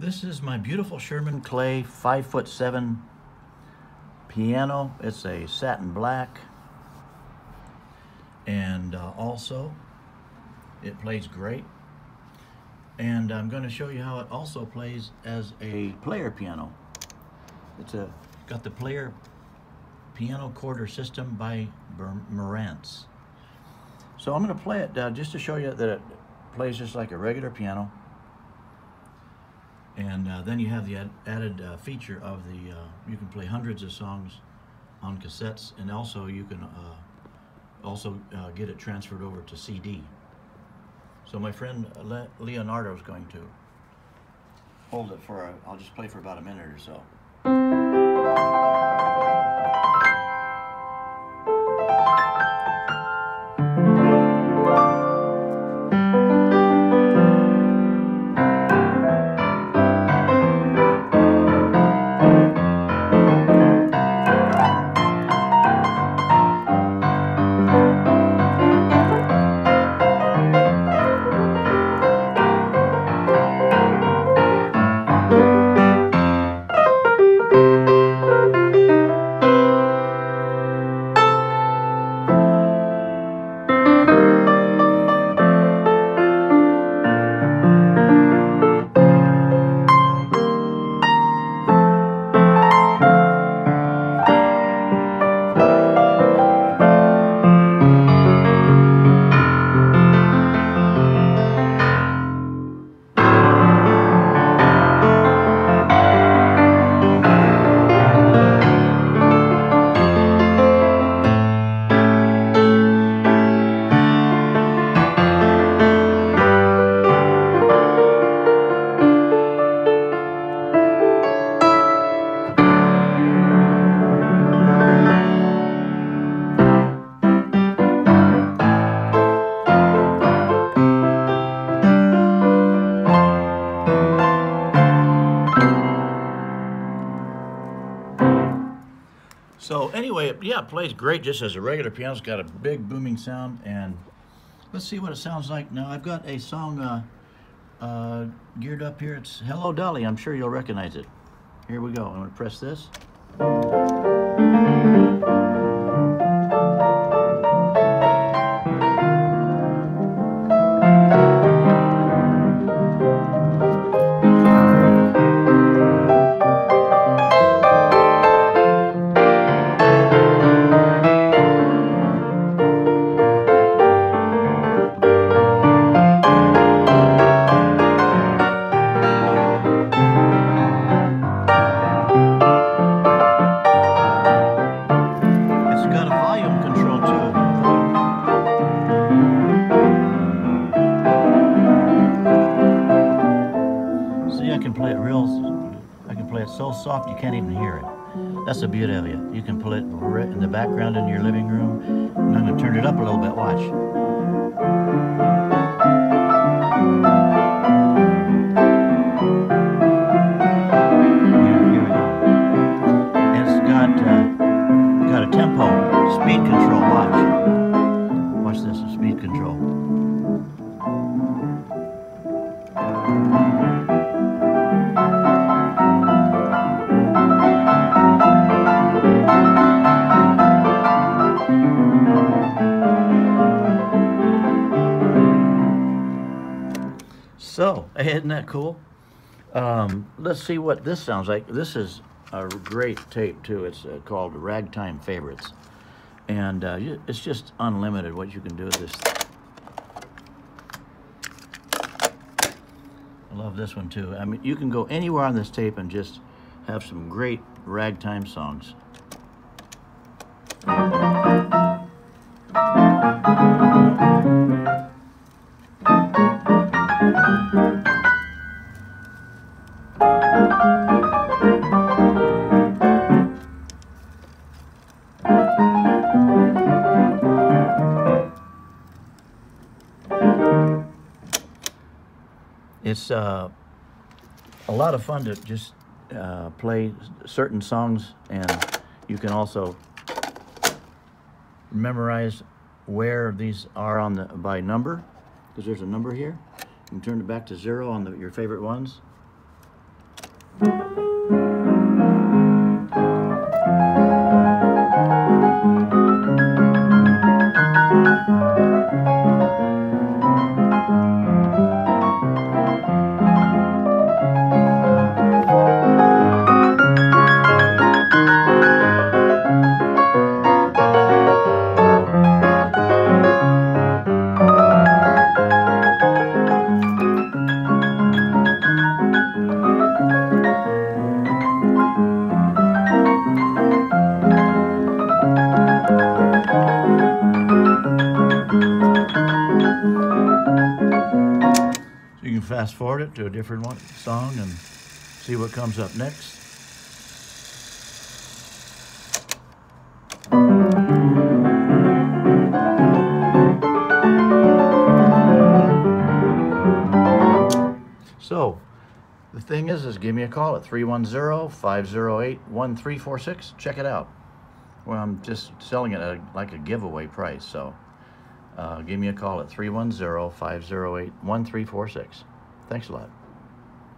This is my beautiful Sherman Clay five foot seven piano. It's a satin black. And uh, also, it plays great. And I'm going to show you how it also plays as a player piano. It's a got the player Pianocorder system by Marantz. So I'm going to play it uh, just to show you that it plays just like a regular piano. And uh, then you have the ad added uh, feature of the, uh, you can play hundreds of songs on cassettes and also you can uh, also uh, get it transferred over to CD. So my friend Le Leonardo is going to hold it for, i will just play for about a minute or so. So anyway, yeah, it plays great just as a regular piano. It's got a big booming sound, and let's see what it sounds like. Now I've got a song uh, uh, geared up here. It's Hello Dolly. I'm sure you'll recognize it. Here we go. I'm going to press this. So soft you can't even hear it. That's the beauty of it. You can play it right in the background in your living room. And I'm going to turn it up a little bit. Watch. So, isn't that cool? Um, let's see what this sounds like. This is a great tape, too. It's uh, called Ragtime Favorites. And uh, it's just unlimited what you can do with this. I love this one, too. I mean, you can go anywhere on this tape and just have some great ragtime songs. It's uh, a lot of fun to just uh, play certain songs and you can also memorize where these are on the by number because there's a number here. You can turn it back to zero on the, your favorite ones. Fast forward it to a different one, song and see what comes up next. So, the thing is, is give me a call at 310-508-1346. Check it out. Well, I'm just selling it at a, like a giveaway price, so uh, give me a call at 310-508-1346. Thanks a lot.